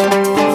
Música